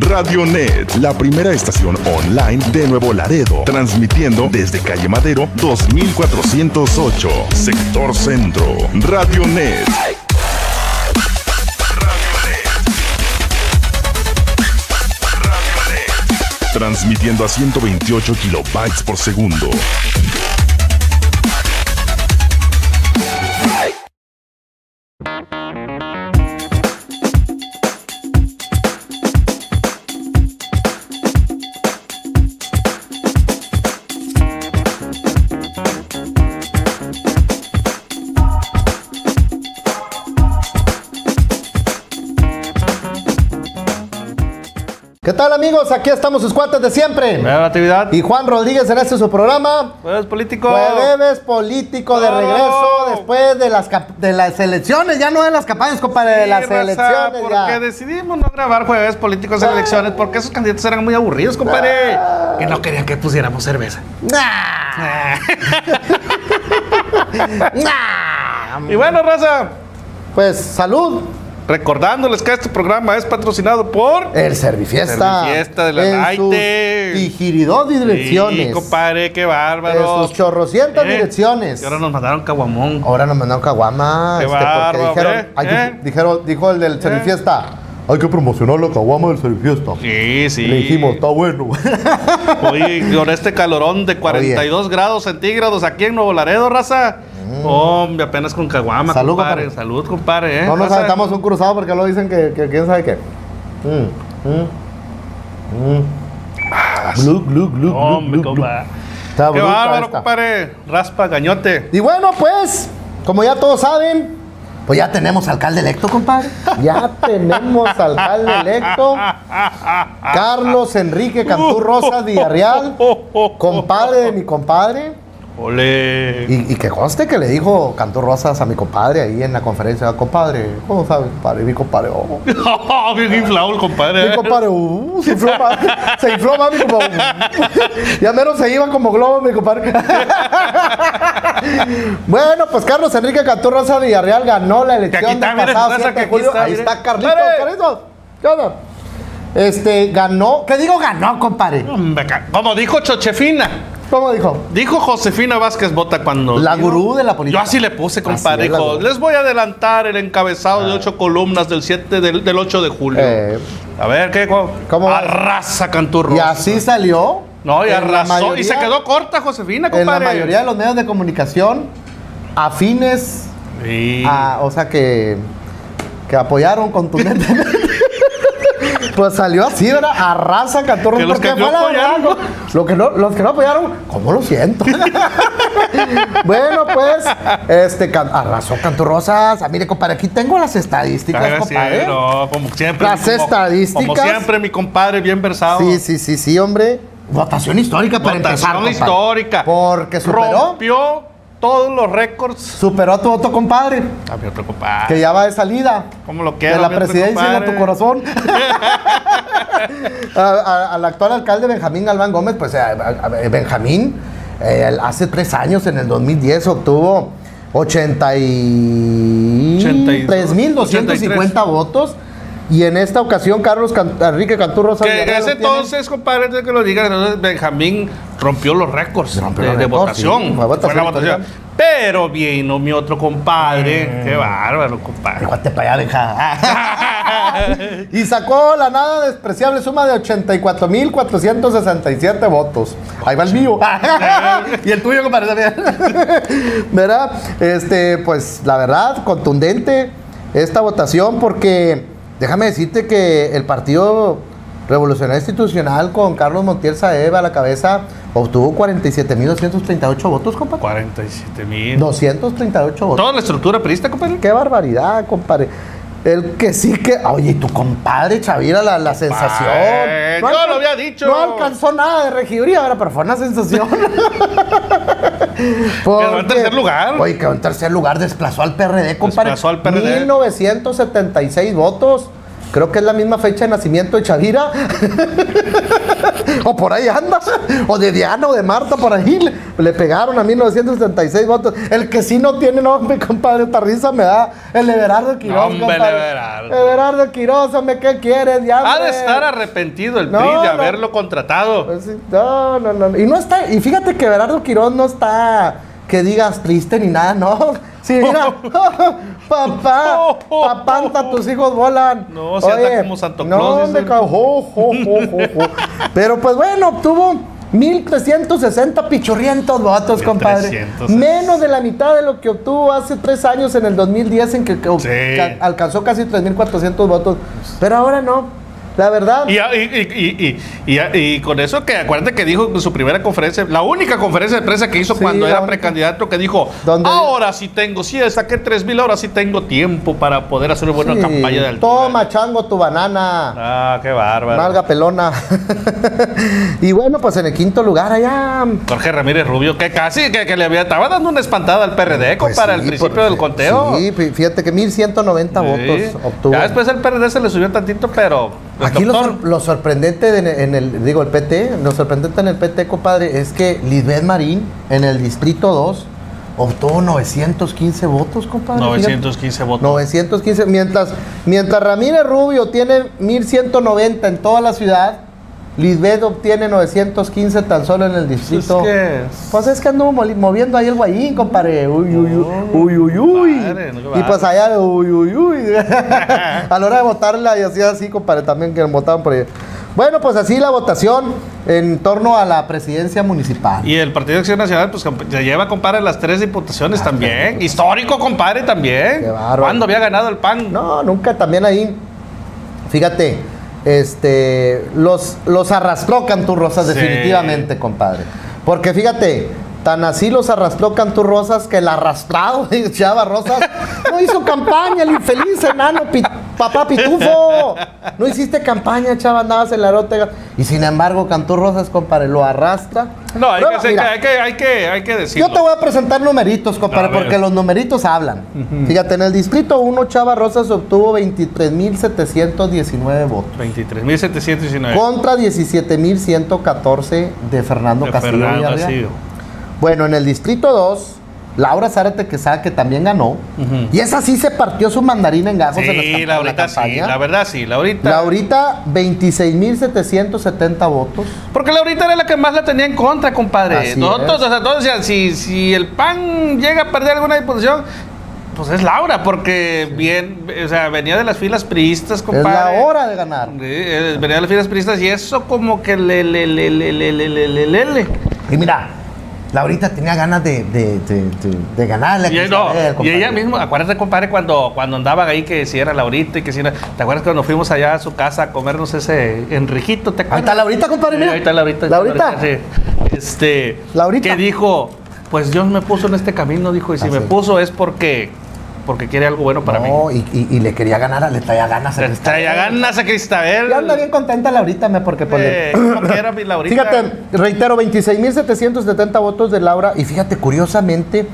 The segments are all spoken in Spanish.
Radionet, la primera estación online de Nuevo Laredo, transmitiendo desde Calle Madero 2408, sector centro. Radionet. Transmitiendo a 128 kilobytes por segundo. ¿Qué tal amigos? Aquí estamos sus cuates de siempre. Nueva actividad. Y Juan Rodríguez en este su programa. Jueves político. Jueves político de regreso después de las de las elecciones, ya no de las campañas, compadre, de las raza, elecciones Porque ya. decidimos no grabar jueves políticos en elecciones porque esos candidatos eran muy aburridos, compadre. Que no querían que pusiéramos cerveza. Nah, nah. y bueno, raza, Pues salud. Recordándoles que este programa es patrocinado por. El Servifiesta. Servifiesta de la en Naite. sus Tijiridó direcciones. Sí, compadre, qué bárbaro. sus chorrocientas Eh, direcciones. Y ahora nos mandaron caguamón. Ahora nos mandaron caguama. Qué este, porque bárbaro, dijeron, ¿eh? hay que- ¿Eh? dijeron, dijo el del Servifiesta. Hay que promocionar la caguama del Servifiesta. Sí, sí. Le dijimos, está bueno. Oye, con este calorón de 42 grados centígrados aquí en Nuevo Laredo, raza. Hombre, apenas con caguama, Mm. Salud, compadre. compadre. Salud, compadre, ¿eh? no nos aventamos un cruzado porque luego dicen que, que quién sabe qué. Mm, mm, mm. Hombre, glu, glu. compadre. Qué bárbaro, compadre. Raspa, gañote. Y bueno, pues, como ya todos saben, pues ya tenemos alcalde electo, compadre. Ya tenemos alcalde electo. Carlos Enrique Cantú Rosas Villarreal, compadre de mi compadre. Ole. Y, y que conste que le dijo Cantú Rosas a mi compadre ahí en la conferencia, compadre, ¿cómo sabe, compadre? Mi compadre, oh. Bien inflado el compadre. Mi ¿eh? compadre, uh, se infló más, se infló más, mi compadre. Ya menos se iba como globo, mi compadre. bueno, pues Carlos Enrique Cantú Rosa Villarreal ganó la elección está, del pasado raza, 7 que de aquí julio. está, Ahí está Carlitos. Carlitos. ¿Qué onda? Este, ganó, ¿qué digo ganó, compadre? Como dijo Chochefina. ¿Cómo dijo? Dijo Josefina Vázquez Bota cuando. La dijo- gurú de la política. Yo así le puse, compadre. Dijo, les voy a adelantar el encabezado de ocho columnas del 7 del, del 8 de julio. Eh. a ver, ¿qué? ¿Cómo? Arrasa Canturro. Y así salió. No, y arrasó. Y se quedó corta, Josefina, En la compadre. mayoría de los medios de comunicación afines Sí. Ah, o sea que, que apoyaron contundentemente. Pues salió así, ¿verdad? Arrasa Cantorro. Que los porque que no apoyaron, verdad, Lo que no, los que no apoyaron, ¿cómo lo siento? bueno, pues, este, arrasó Canturrosas. Ah, mire, compadre, aquí tengo las estadísticas, Ah, sí, compadre. no, como siempre. Las como- estadísticas. Como siempre, mi compadre, bien versado. Sí, sí, sí, sí, hombre. Votación histórica para Votación empezar, compadre. histórica. Porque superó, Rompió todos los récords. superó a tu otro compadre, A mi otro compadre. que ya va de salida. ¿Cómo lo quiero? de la presidencia de compadre? tu corazón. A- a- al actual alcalde Benjamín Galván Gómez, pues eh, a- a- Benjamín eh, hace tres años, en el 2010, obtuvo 83.250 votos. Y en esta ocasión, Carlos Can- Enrique Cantú Rosa Que en ese entonces, compadre, de que lo digan, Benjamín rompió los récords Rompió de, los de récords, votación. sí, fue votación Fue la votación. Pero vino mi otro compadre. Mm. Qué bárbaro, compadre. Fíjate para allá, y sacó la nada despreciable suma de 84.467 votos. Ahí va el mío. y el tuyo, compadre, también. ¿Verdad? Este, pues, la verdad, contundente esta votación porque déjame decirte que el Partido Revolucionario Institucional con Carlos Montiel Saeva a la cabeza obtuvo 47.238 votos, compadre. 47 mil. 238 votos. Toda la estructura perista, compadre. Qué barbaridad, compadre. El que sí que. Oye, tu compadre Chavira, la, la sensación. yo alcan- lo había dicho. No alcanzó nada de regiduría, ahora, pero fue una sensación. Quedó en tercer lugar. Oye, quedó en tercer lugar, desplazó al PRD, compadre. Desplazó al PRD. 1976 votos. Creo que es la misma fecha de nacimiento de Chavira. o por ahí anda. O de Diana o de Marta, por ahí. Le, le pegaron a 1976 votos. El que sí no tiene nombre, compadre, esta risa me da el Everardo Quiroz. Hombre, compadre. Everardo. Everardo Quiroz, hombre, ¿qué quieres? Ya, Ha de estar arrepentido el No, PRI de no. haberlo contratado. Pues sí, No, no, no. Y no está, y fíjate que Berardo Quirón no está que digas triste ni nada, no. Sí, mira, papá, papá, anta, tus hijos volan. No, se anda como Santo no, Claus, dice. ca- jo. Pero pues bueno, obtuvo 1360 pichurrientos votos, compadre. 1360. Menos de la mitad de lo que obtuvo hace tres años en el 2010, en que, que- Sí. que alcanzó casi 3400 votos. Pero ahora no. La verdad. Y, y, y, y, y- y con eso que acuérdate que dijo en su primera conferencia, la única conferencia de prensa que hizo Sí, cuando era precandidato, que dijo, ahora sí tengo, sí, saqué tres mil, ahora sí tengo tiempo para poder hacer una buena Sí, campaña de altura. Toma, chango, tu banana. Ah, qué bárbaro. Nalga pelona. y bueno, pues en el quinto lugar allá. Jorge Ramírez Rubio, que casi que, que le había, estaba dando una espantada al PRD Pues para sí, el principio por- del conteo. Sí, fí- fíjate que 1190 Sí. votos obtuvo. Ya después el PRD se le subió tantito, pero. Aquí lo, sor- lo sorprendente de en el, en el- digo el PT, lo sorprendente en el PT, compadre, es que Lisbeth Marín en el distrito 2 obtuvo 915 votos, compadre. fíjate. 915 votos. 915, mientras, mientras Ramírez Rubio tiene 1190 en toda la ciudad, Lisbeth obtiene 915 tan solo en el distrito. Es que- Pues es que anduvo moviendo ahí el guayín, compadre. Uy, uy, uy, uy, uy, uy. Padre, no, qué y pues allá, uy, uy, uy. A la hora de votarla y así, así, compadre, también que votaban por ahí. Bueno, pues así la votación en torno a la presidencia municipal. Y el Partido de Acción Nacional, pues se lleva, compadre, las tres diputaciones Ah, también. Histórico, compadre, también. Qué bárbaro. ¿Cuándo había ganado el PAN? No, nunca también ahí. Fíjate, este, los, los arrastró Cantú Rosas Sí. definitivamente, compadre. Porque fíjate, tan así los arrastró Cantú Rosas que el arrastrado de Chava Rosas no hizo campaña, el infeliz enano, papá pitufo. No hiciste campaña, Chava, andabas en la Ortega. Y sin embargo, Cantú Rosas, compadre, lo arrastra. No, hay, Pero, que, mira, hay, que, hay, que, hay que decirlo. yo te voy a presentar numeritos, compadre, porque los numeritos hablan. Fíjate, en el distrito 1, Chava Rosas obtuvo 23.719 votos. 23.719. Contra 17.114 de Fernando De Castillo. Fernando. Castillo. Bueno, en el distrito 2, Laura Zárate Quesada, que también ganó. Y esa sí se partió su mandarín en gajos sí, en la, Laurita, campaña. Sí, la verdad sí, Laurita. Laurita, 26.770 votos. Porque Laurita era la que más la tenía en contra, compadre. Así Nosotros, es. o sea, si, si el PAN llega a perder alguna disposición, pues es Laura, porque bien, o sea, venía de las filas priistas, compadre. Es la hora de ganar. Eh, venía de las filas priistas y eso como que le, le, le, le, le, le, le, le. Y mira, Laurita tenía ganas de, de, de, de- de ganarle Y, no, y ella misma, acuérdate, compadre, cuando, cuando andaban ahí que si era Laurita y que si era. ¿Te acuerdas cuando fuimos allá a su casa a comernos ese Enrijito? ¿Te Ahí está Laurita, compadre, mira. ahí está Laurita. Laurita. Sí. Este. Laurita. Que dijo, pues Dios me puso en este camino, dijo, y si Ah, me puso es porque, porque quiere algo bueno para no, mí. Y, y- y le quería ganar, le traía ganas a Le Cristabel. traía ganas a Cristabel. Y anda bien contenta Laurita, me, porque pues, le- Eh, quiera, mi Laurita. Fíjate, reitero, 26.770 votos de Laura. Y fíjate, curiosamente,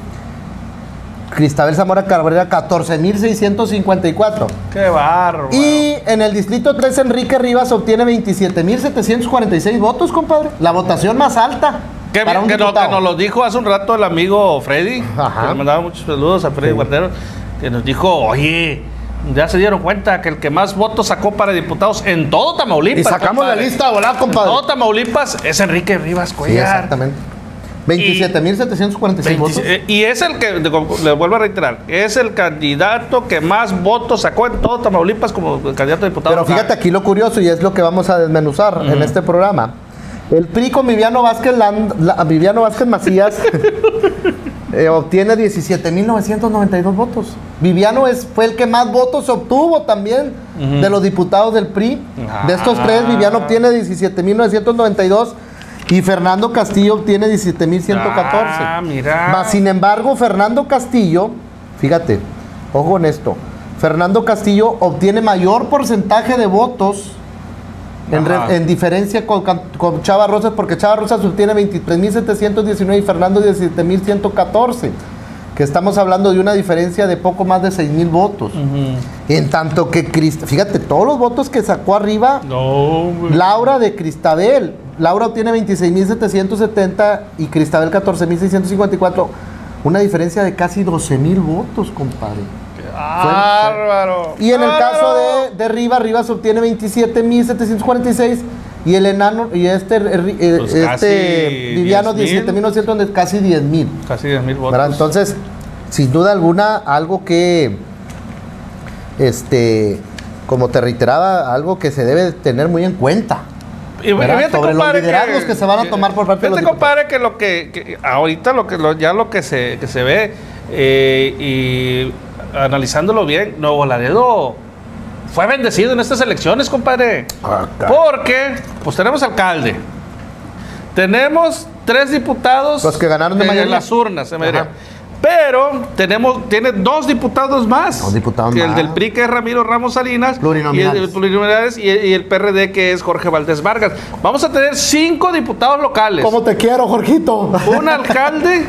Cristabel Zamora Cabrera, 14.654. Qué barro. Y en el distrito 3, Enrique Rivas obtiene 27.746 votos, compadre. La votación más alta. Que, para un que, no- diputado. que nos lo dijo hace un rato el amigo Freddy. Ajá. Que le mandaba muchos saludos a Freddy Sí. Guardero. Que nos dijo, oye, ya se dieron cuenta que el que más votos sacó para diputados en todo Tamaulipas. Y sacamos la lista, volá, En compadre. todo Tamaulipas es Enrique Rivas Sí, Cuellar. exactamente. 27.746 votos. 26, eh, y es el que, de- le vuelvo a reiterar, es el candidato que más votos sacó en todo Tamaulipas como candidato a diputado. Pero fíjate aquí lo curioso y es lo que vamos a desmenuzar en este programa. El PRI con Viviano Vázquez, Land- la- Viviano Vázquez Macías eh, obtiene 17.992 votos. Viviano es, fue el que más votos obtuvo también de los diputados del PRI. De estos tres, Viviano obtiene 17.992 y Fernando Castillo obtiene 17.114. Ah, mira. Mas, sin embargo, Fernando Castillo, fíjate, ojo en esto, Fernando Castillo obtiene mayor porcentaje de votos en, re- Ajá. en diferencia con, con Chava Rosas, porque Chava Rosas obtiene 23.719 y Fernando 17.114. que estamos hablando de una diferencia de poco más de 6 mil votos. En tanto que, Crist- fíjate, todos los votos que sacó arriba No. Laura de Cristabel. Laura obtiene 26.770 y Cristabel 14.654. Una diferencia de casi 12.000 votos, compadre. Bárbaro. Y en el caso de, de Rivas, Rivas obtiene 27.746 y el enano y este, eh, eh, Pues este casi Viviano 10,000. 17.900, donde casi 10.000. Casi 10 mil votos. ¿verdad? Entonces, sin duda alguna, algo que, este, como te reiteraba, algo que se debe tener muy en cuenta. Y, fíjate, Sobre los liderazgos que se van a tomar por parte de los compadre, que lo que, que ahorita lo que lo- ya lo que se, que se ve eh, y analizándolo bien, Nuevo Laredo fue bendecido en estas elecciones, compadre. Porque, pues tenemos alcalde, tenemos tres diputados Los que ganaron de en las urnas, en mayoría. Ajá. Pero tenemos, tiene dos diputados más. Dos diputados que El del PRI, que es Ramiro Ramos Salinas. Plurinominales. Y el, plurinominales, y, el, y el PRD, que es Jorge Valdés Vargas. Vamos a tener cinco diputados locales. ¿Cómo te quiero, Jorgito? Un alcalde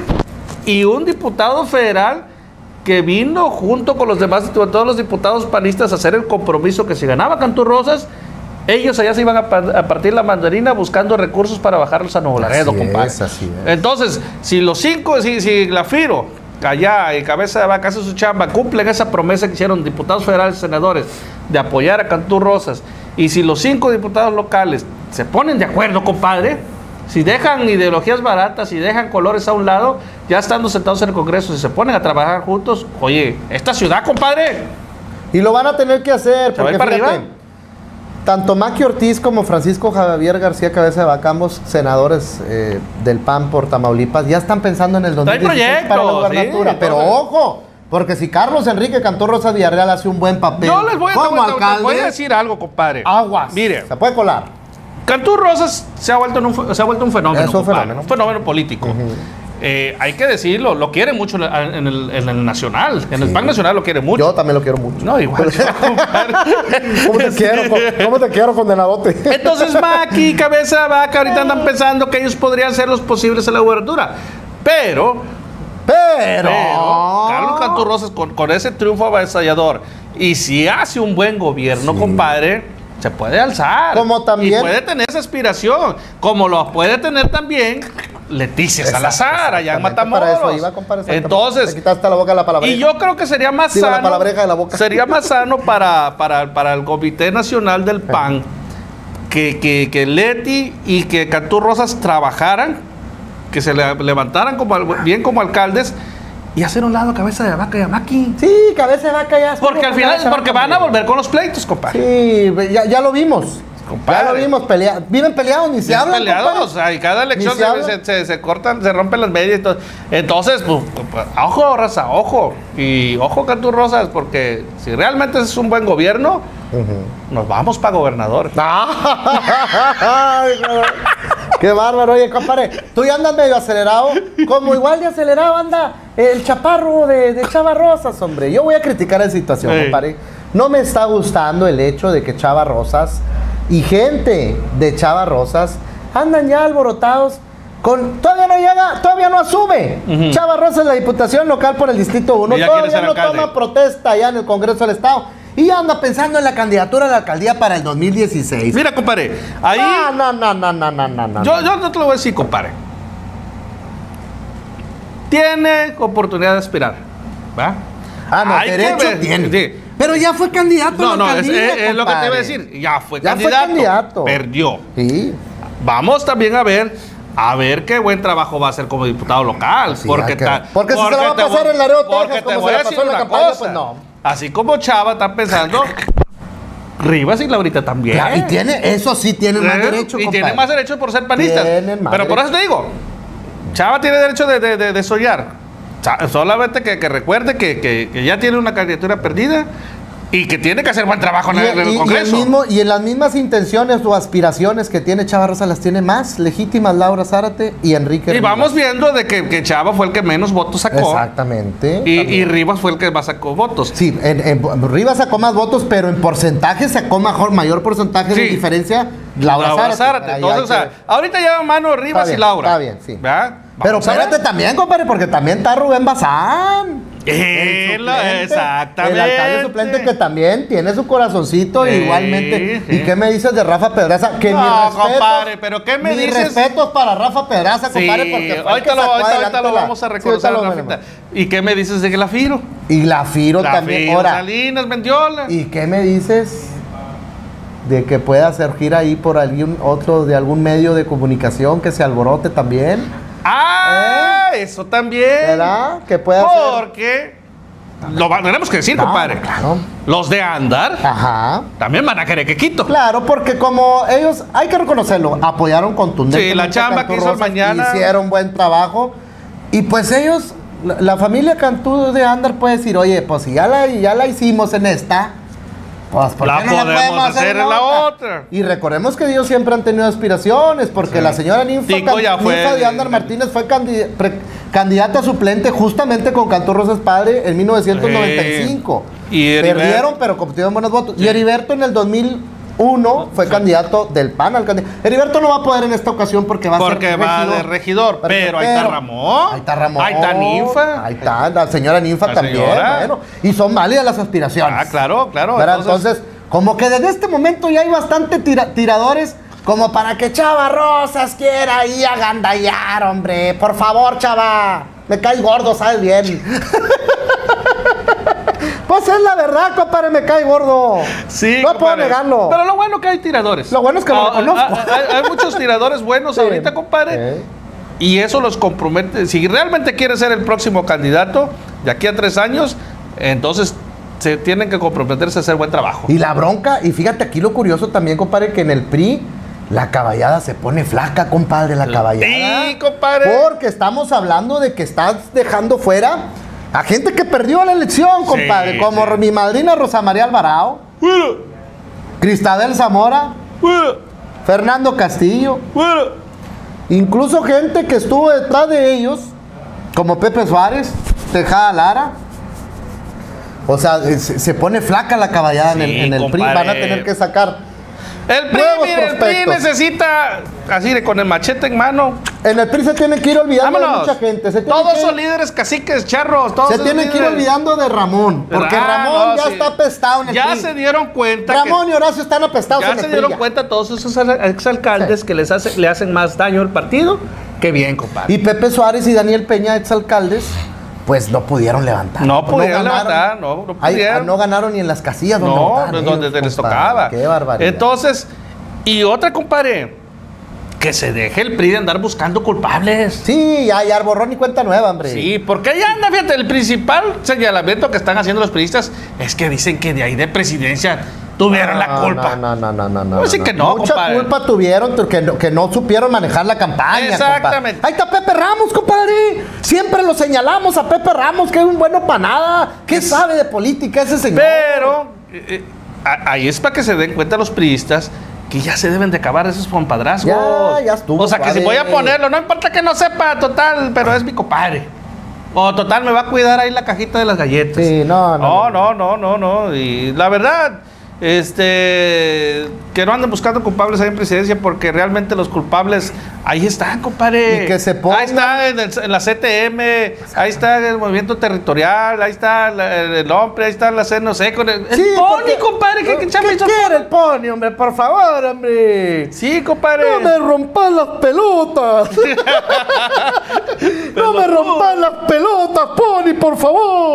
y un diputado federal que vino junto con los demás, todos los diputados panistas a hacer el compromiso que si ganaba Cantú Rosas, ellos allá se iban a, pa- a partir la mandarina buscando recursos para bajarlos a Nuevo Laredo, compadre. es, así es. Entonces, si los cinco, si, si la FIRO, allá y cabeza de vaca hace su chamba, cumplen esa promesa que hicieron diputados federales y senadores de apoyar a Cantú Rosas, y si los cinco diputados locales se ponen de acuerdo, compadre, si dejan ideologías baratas y dejan colores a un lado, ya estando sentados en el Congreso, si se ponen a trabajar juntos, oye, esta ciudad, compadre, Y lo van a tener que hacer, ¿Se va a porque para fíjate, arriba? tanto Maqui Ortiz como Francisco Javier García Cabeza de Vaca, ambos senadores eh, del PAN por Tamaulipas, ya están pensando en el 2016 para la gubernatura. sí, pero entonces- ojo, porque si Carlos Enrique Cantó Rosa Villarreal hace un buen papel yo les voy a, como alcalde, voy a decir algo, compadre. aguas, Mire, se puede colar. Cantú Rosas se ha vuelto, un, se ha vuelto un fenómeno. Es un fenómeno. un fenómeno político. Eh, hay que decirlo, lo quiere mucho en el, en nacional. En el. PAN nacional lo quiere mucho. Yo también lo quiero mucho. no, igual. ¿Cómo te quiero? ¿Cómo te quiero, condenadote? Entonces, Maki, cabeza de vaca, ahorita andan pensando que ellos podrían ser los posibles en la gubernatura. Pero, Pero, pero, Carlos Cantú Rosas, con, con ese triunfo avasallador, y si hace un buen gobierno, compadre, se puede alzar. Como también- Y puede tener esa aspiración. Como lo puede tener también Leticia Salazar, allá en Matamoros. Para eso iba, compadre. exactamente. Entonces, Te quitaste la boca de la palabra. y yo creo que sería más Digo, la sano. palabreja de la boca. Sería más sano para, para, para el Comité Nacional del PAN que, que, que Leti y que Cantú Rosas trabajaran, que se le- levantaran como, bien como alcaldes y hacer un lado cabeza de vaca y a Maki. Sí, cabeza de vaca ya. Porque al final, porque van a volver con los pleitos, compadre. Sí, ya, ya lo vimos. Compadre. Ya lo vimos pelear. Viven peleados, ni se hablan. peleado, compadre. o sea, y cada elección se se, cortan, se rompen las medias y todo. Entonces, pues, pues, ojo, raza, ojo. Y ojo, Cantú Rosas, porque si realmente es un buen gobierno, nos vamos para gobernador. Qué bárbaro, oye, compadre. Tú ya andas medio acelerado. Como igual de acelerado anda el chaparro de, de Chava Rosas, hombre. Yo voy a criticar la situación, Sí. compadre. No me está gustando el hecho de que Chava Rosas y gente de Chava Rosas andan ya alborotados. Con, todavía no llega, todavía no asume. Ujú. Chava Rosas, la diputación local por el Distrito 1, Y ya quiere todavía no alcalde. toma protesta allá en el Congreso del Estado. Y anda pensando en la candidatura a la alcaldía para el 2016. Mira, compadre, ahí. No, no, no, no, no, no, no. Yo, yo no te lo voy a decir, compadre. Tiene oportunidad de aspirar. ¿Va? Ah, no, Hay que derecho ver- tiene. sí. Pero ya fue candidato No, a la no, es, alcaldía, es- es lo que te iba a decir. Ya fue Ya fue candidato. candidato. Perdió. Sí. Vamos también a ver, a ver qué buen trabajo va a hacer como diputado local. Sí, porque que- porque si se la va a pasar voy- en Texas, te como se a la pasó en la campaña, cosa. pues no. Así como Chava está pensando, Rivas y Laurita también. Claro, y tiene, eso sí tiene más derecho, Y compadre. tiene más derecho por ser panista. Tienen más Pero por eso te digo, Chava tiene derecho de, de, Solamente que, que recuerde que, que- que ya tiene una candidatura perdida y que tiene que hacer buen trabajo en Y, el, y- y el Congreso. mismo, y en las mismas intenciones o aspiraciones que tiene Chava Rosa las tiene más legítimas Laura Zárate y Enrique y Rivas. vamos viendo de que, que Chava fue el que menos votos sacó. Exactamente. Y. Rivas fue el que más sacó votos. Sí, en, en- Rivas sacó más votos, pero en porcentaje sacó mejor, mayor porcentaje de diferencia Laura, Laura Zárate. Entonces, o sea, que- ahorita llevan mano Rivas Está bien, y Laura. está bien, sí. ¿verdad? Pero espérate también, compadre, porque también está Rubén Bazán. Eh, El suplente, exactamente. El alcalde suplente que también tiene su corazoncito Sí, igualmente. sí. ¿Y qué me dices de Rafa Pedraza? Que No, mis respetos, compadre, pero ¿qué me mis dices? respetos para Rafa Pedraza, Sí, compadre, porque ahorita lo, ahorita- ahorita vamos a lo veremos. ¿Y qué me dices de Glafiro? Y la Firo también. Glafiro, Ahora, Salinas, Mendiola. ¿y qué me dices de que pueda surgir ahí por algún otro de algún medio de comunicación que se alborote también? Ah, eso también. ¿Verdad? Que pueda ser. Porque lo va- tenemos que decir, No, compadre. claro. Los de andar Ajá. también van a querer que quito. Claro, porque como ellos, hay que reconocerlo, apoyaron contundentemente. Sí, la chamba que hizo el Rosas, mañana. Hicieron buen trabajo. Y pues ellos, la, la familia Cantú de Andar puede decir, oye, pues si ya la, ya la hicimos en esta, pues ¿por La qué no la podemos hacer en la otra? Y recordemos que ellos siempre han tenido aspiraciones, porque la señora Ninfa, ya fue Ninfa de Andar Martínez fue candidata suplente justamente con Cantú Rosas Padre en 1995. Sí. Y Heriberto- Perdieron, pero obtuvieron buenos votos. Y Heriberto en el 2001 fue candidato del PAN al candidato. Heriberto no va a poder en esta ocasión porque va a Porque ser va regidor. de regidor. Porque- Pero ahí está Ramón. Ahí está Ramón. Ahí está Ninfa. Ahí está la señora Ninfa La también. señora. Bueno, y son válidas las aspiraciones. Ah, claro, claro. ¿Verdad? Entonces, como que desde este momento ya hay bastante tira- tiradores como para que Chava Rosas quiera ahí agandallar, hombre. Por favor, Chava. Me caes gordo, sabes bien. es la verdad, compadre, me cae gordo. Sí, No puedo negarlo. Pero lo bueno que hay tiradores. Lo bueno es que lo Ah, reconozco. ah, Hay, hay muchos tiradores buenos Sí. ahorita, compadre. Y eso los compromete. Si realmente quiere ser el próximo candidato de aquí a tres años, entonces se tienen que comprometerse a hacer buen trabajo. Y la bronca, y fíjate aquí lo curioso también, compadre, que en el PRI la caballada se pone flaca, compadre, la caballada. Sí, compadre. Porque estamos hablando de que estás dejando fuera a gente que perdió la elección, compadre, Sí, como sí. mi madrina Rosa María Alvarado, Bueno, Cristabel Zamora, bueno, Fernando Castillo, bueno. incluso gente que estuvo detrás de ellos, como Pepe Suárez, Tejada Lara. O sea, eh, se, pone flaca la caballada en el, Sí, en el PRI. Van a tener que sacar. El PRI, el PRI necesita, así de con el machete en mano. En el PRI se tienen que ir olvidando de Vámonos. mucha gente. Se Todos que- son líderes, caciques, charros. Todos Se tienen que ir líderes. olvidando de Ramón. Porque Ah, Ramón no, ya sí. está apestado en el Ya PRI. se dieron cuenta. Ramón que- y Horacio están apestados Ya en el se PRI, dieron cuenta todos esos exalcaldes que les hace, le hacen más daño al partido que bien, compadre. Y Pepe Suárez y Daniel Peña, exalcaldes, pues no pudieron levantar. No pudieron ganaron. levantar, no, no Ahí, pudieron. no ganaron ni en las casillas donde no, votaban es donde ellos, les compadre. tocaba. Qué barbaridad. Entonces, y otra, compadre, que se deje el PRI de andar buscando culpables. Sí, ya, ya borrón y cuenta nueva, hombre. Sí, porque ahí anda, fíjate, el principal señalamiento que están haciendo los priistas es que dicen que de ahí de presidencia tuvieron la culpa. No, no, no, no, no. Pues sí que no, Mucha compadre. culpa tuvieron tu- que no, que no supieron manejar la campaña. Exactamente. compadre. Ahí está Pepe Ramos, compadre. Siempre lo señalamos a Pepe Ramos, que es un bueno para nada. ¿Qué sabe de política ese señor? Pero eh, eh, ahí es para que se den cuenta los priistas que ya se deben de acabar esos compadrazgos. Ya, ya estuvo, O sea, que si voy a ponerlo, no importa que no sepa, total, pero es mi compadre. O total, me va a cuidar ahí la cajita de las galletas. Sí, no, no, No, no, no, no, no. Y la verdad, este, que no anden buscando culpables ahí en presidencia porque realmente los culpables ahí están, compadre. Y que se pongan- Ahí está en, el- en la CTM, ahí está el movimiento territorial, ahí está el, el hombre, ahí está la CNOC con el, el Sí, Pony, porque- compadre, ¿Qué chama hizo- quiere el Pony, hombre? Por favor, hombre. Sí, compadre. No me rompas las pelotas. no me rompas las pelotas, Pony, por favor.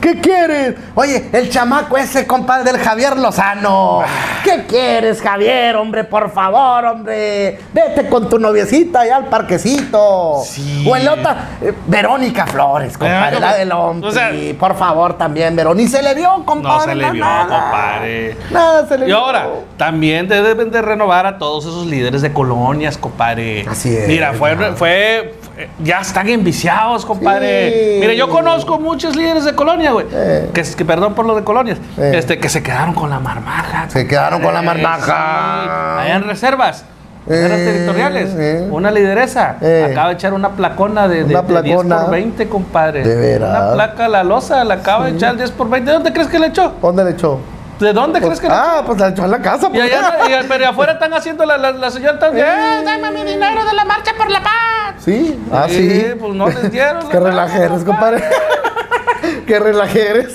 ¿Qué quieres? Oye, el chamaco ese, compadre del Javier Lozano. ¿Qué quieres, Javier, hombre? Por favor, hombre. Vete con tu noviecita allá al parquecito. Sí. O en la otra, eh, Verónica Flores, compadre, la del hombre. o sea- por favor, también, Verónica. Ni se le vio, compadre. No se le vio, nada. compadre. Nada se le Y vio. ahora, también deben de renovar a todos esos líderes de colonias, compadre. Así es, Mira, fue, fue- ya están enviciados, compadre. Sí. Mira, yo conozco muchos líderes de colonia, güey. Eh. Que, perdón por lo de colonias. Eh. Este, que se quedaron con la marmaja. Se quedaron con la Eh, marmaja. sí. Allá en reservas. Eh, territoriales. eh. Una lideresa. Eh. Acaba de echar una placona de, de, Una de 10 placona. por 20, compadre. De veras. Una placa la losa, la acaba de echar 10 por 20. ¿De dónde crees que le echó? ¿Dónde le echó? ¿De dónde crees que le echó? ah, pues la echó en la casa. Y pues. allá, y- pero afuera están haciendo la, la, la señora tan, ¡eh, dame mi dinero de la marcha por la paz! Sí, ah, Sí, sí. pues no les dieron. Qué relajeres, compadre. Qué relajeres.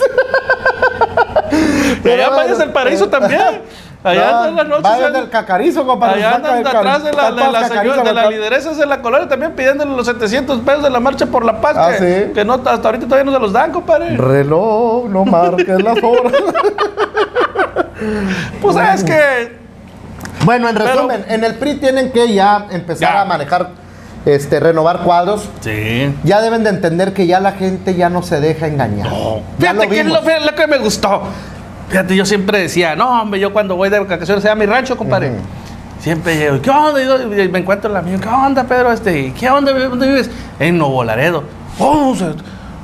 Y allá vayas al paraíso también. Allá No, andan las noches. Vayan del cacarizo, compadre. Allá andan atrás de la, de la, señora- de la lideresa de la colonia también pidiéndole los 700 pesos de la marcha por la paz. Ah, que, ¿sí? que no, hasta ahorita todavía no se los dan, compadre. Reloj, no marques las horas. Pues sabes que. bueno, en Pero- resumen, en el PRI tienen que ya empezar Ya. a manejar, este, renovar cuadros. Sí. Ya deben de entender que ya la gente ya no se deja engañar. ya Fíjate que es lo, fíjate lo que me gustó. Fíjate, yo siempre decía, no, hombre, yo cuando voy de vacaciones a mi rancho, compadre. Siempre llego, ¿qué onda? Y me encuentro el amigo, ¿qué onda, Pedro? Este, ¿Qué onda? ¿Dónde vives? En Nuevo Laredo. Oh,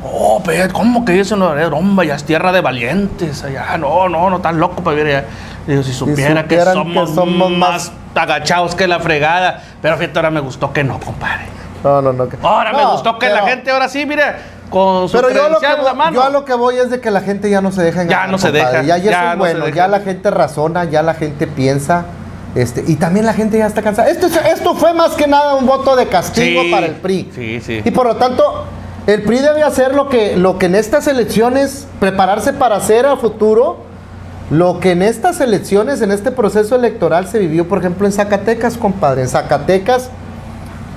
oh, Pedro, ¿cómo que vives en Nuevo Laredo? Hombre, ya es tierra de valientes allá. No, no, no, tan loco para vivir allá. Digo, si supiera que, somos que somos más- agachados que la fregada. Pero fíjate, ahora me gustó que no, compadre. No, no, no. que- Ahora me gustó que pero- la gente ahora sí, mire, con su Pero yo lo que la mano. yo a lo que voy es de que la gente ya no se deja engañar. no se deja, Ya, ya ya eso es no bueno, ya la gente razona, ya la gente piensa. Este, y también la gente ya está cansada. Esto, es- esto fue más que nada un voto de castigo Sí, para el PRI. sí, sí. Y por lo tanto, el PRI debe hacer lo que, lo que en estas elecciones, prepararse para hacer a futuro, lo que en estas elecciones, en este proceso electoral se vivió, por ejemplo, en Zacatecas, compadre. En Zacatecas,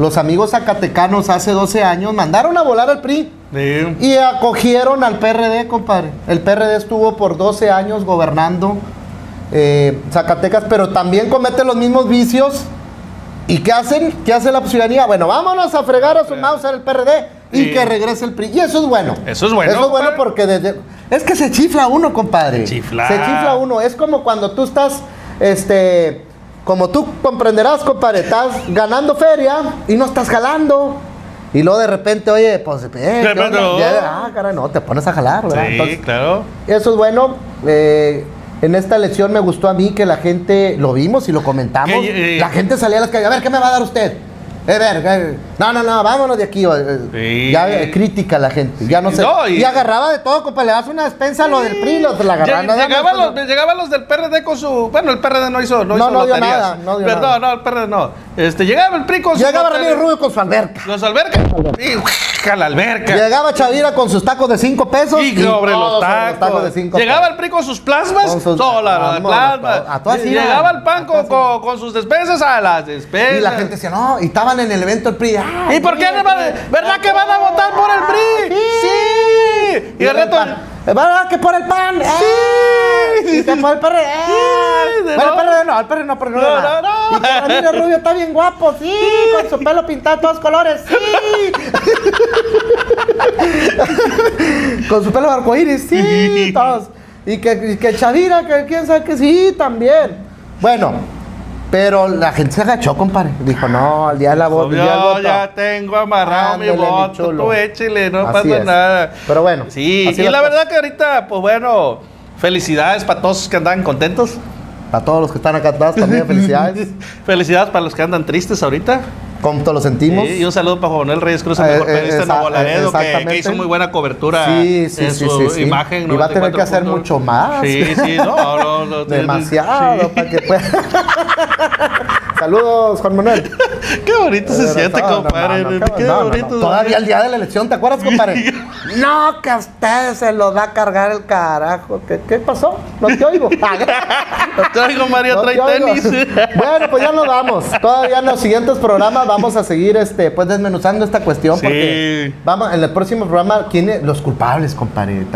los amigos zacatecanos hace 12 años mandaron a volar al PRI. Sí. Y acogieron al PRD, compadre. El PRD estuvo por 12 años gobernando eh, Zacatecas, pero también comete los mismos vicios. ¿Y qué hacen? ¿Qué hace la ciudadanía? Bueno, vámonos a fregar a su mouse el PRD y que regrese el PRI. Y eso es bueno. Eso es bueno, Eso es bueno compadre. porque desde... Es que se chifla uno, compadre. Chifla. Se chifla uno. Es como cuando tú estás, este... Como tú comprenderás, compadre, estás ganando feria y no estás jalando. Y luego de repente, oye, pues, eh, Ya, ah, caray, no, te pones a jalar, ¿verdad? Sí, Entonces, claro. eso es bueno. eh, en esta elección me gustó a mí que la gente, lo vimos y lo comentamos, eh, la gente salía a las calles, a ver, ¿qué me va a dar usted? Eh, ver, eh, no, no, no, vámonos de aquí. eh, Sí. Ya eh, crítica la gente, ya no sé. No, y, y- agarraba de todo, compa, le das una despensa a lo del PRI, los de la no, Llegaban no, los, no. llegaban los del PRD con su. Bueno, el PRD no hizo. No, No, hizo no dio nada, no dio Perdón, nada. no, el PRD no. Este, llegaba el PRI con su. Llegaba. Ramírez Rubio con su alberca. Los albercas. Y a la alberca. Llegaba Chavira con sus tacos de 5 pesos. Y sobre los sobre tacos. de cinco Llegaba el PRI con sus plasmas. Con sus- sola, las Vámonos, plasmas. a todas iban. Llegaba el pan con, con, con sus despensas a las despensas. Y la gente decía, no, y estaban en el evento el PRI. ah, ¿Y por qué? ¿Verdad que van a votar por el PRI? Sí. Y al rato. ¿Verdad que por el PAN? Sí. Y que por el. Sí, de Bueno, el. PRD no, el PRD no, pero no. No, no, no. Y Ramírez Rubio está bien guapo, sí, con su pelo pintado de todos colores, sí. con su pelo arcoíris, sí, todos. Y que, y que Chavira, que quién sabe que sí, también. Bueno, pero la gente se agachó, compadre. Dijo, no, al día de la del Yo ya tengo amarrado mi voto, tú échale, no Así pasa es. nada. Pero bueno, Sí, así y la verdad que ahorita, pues bueno, felicidades para todos los que andan contentos. A todos los que están acá atrás también, felicidades. Felicidades para los que andan tristes ahorita. Como todos lo sentimos. Sí, y un saludo para Juan Manuel Reyes Cruz, el Eh, mejor eh, periodista de esa- Nuevo Laredo, que, hizo muy buena cobertura Sí, sí, en su sí, imagen. Y va a tener que hacer 94.1. mucho más. Sí, sí, no, no, no, Demasiado para que pueda. Saludos, Juan Manuel. Qué bonito se siente, compadre. qué bonito. Todavía el día de la elección, ¿te acuerdas, compadre? no, que a usted se lo va a cargar el carajo. ¿Qué, qué pasó? No te oigo. No te oigo, Mario, No trae tenis. bueno, pues ya nos vamos. Todavía en los siguientes programas vamos a seguir este, pues desmenuzando esta cuestión. Sí. Porque vamos, en el próximo programa, ¿quiénes? Los culpables, compadre.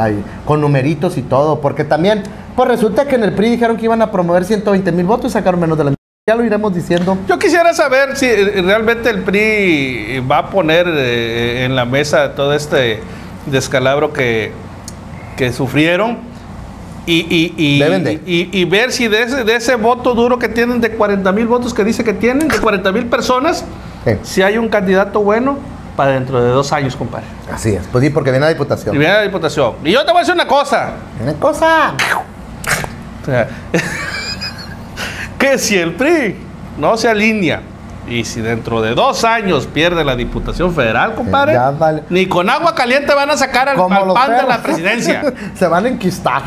Con numeritos y todo. Porque también, pues resulta que en el PRI dijeron que iban a promover 120 mil votos y sacaron menos de la. Ya lo iremos diciendo. Yo quisiera saber si eh, realmente el PRI va a poner eh, en la mesa todo este descalabro que, que sufrieron y, y, y, Deben de. y- y ver si de ese, de ese voto duro que tienen, de 40 mil votos que dice que tienen, de 40 mil personas, Sí. si hay un candidato bueno para dentro de dos años, compadre. Así es. Pues sí, porque viene la Y diputación. viene la diputación. Y yo te voy a decir una cosa. Una cosa. Que si el PRI no se alinea y si dentro de dos años pierde la Diputación Federal, compadre, ya vale. ni con agua caliente van a sacar al, al pan de la presidencia. Se van a enquistar.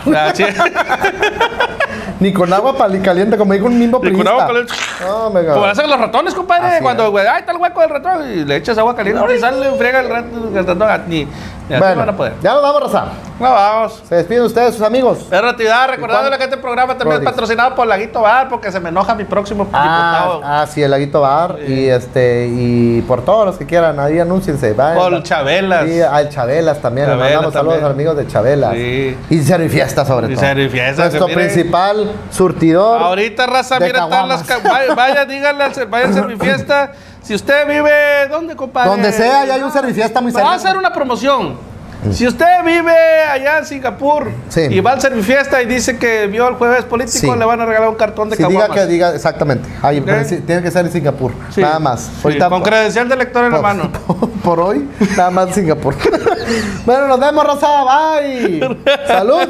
Ni con agua caliente, como dijo un mismo Y con agua caliente. No, me Como hacen los ratones, compadre. Así Cuando, güey, ay, está el hueco del ratón y le echas agua caliente y sale, friega el ratón. Ni, ni así van a poder. ya nos vamos, Raza. No, vamos. Se despiden ustedes, sus amigos. Es retirada, recordándole que este programa también es patrocinado por Laguito Bar porque se me enoja mi próximo diputado. Ah, ah, sí, el Laguito Bar. Y este, y por todos los que quieran, ahí anúnciense. Por Chabelas. Sí, al Chabelas también. Le Chabelas mandamos saludos a los amigos de Chabelas. Sí. Y Servifiesta, sobre Y todo. Servifiesta, Nuestro principal surtidor. Ahorita, raza, de mira, están las. Vaya, vaya, díganle, vaya al Servifiesta. Si usted vive, ¿dónde, compadre? Donde sea, ya hay un Servifiesta muy Me va a cerca. hacer una promoción. Si usted vive allá en Singapur Sí. y va al Servifiesta y dice que vio el jueves político, Sí. le van a regalar un cartón de Si diga que diga, exactamente. Pero sí, tiene que ser en Singapur. Sí. Nada más. Con credencial de lector en la por- mano. Por, hoy, nada más en Singapur. bueno, nos vemos, Rosa. Bye. Salud.